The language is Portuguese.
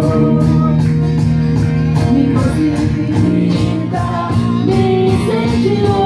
Me convida, me incendiou